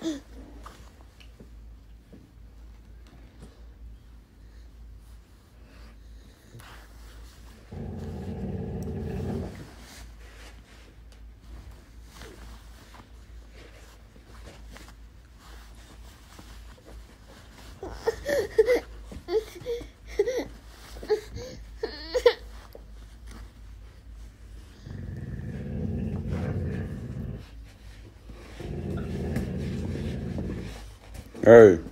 嗯。Hey.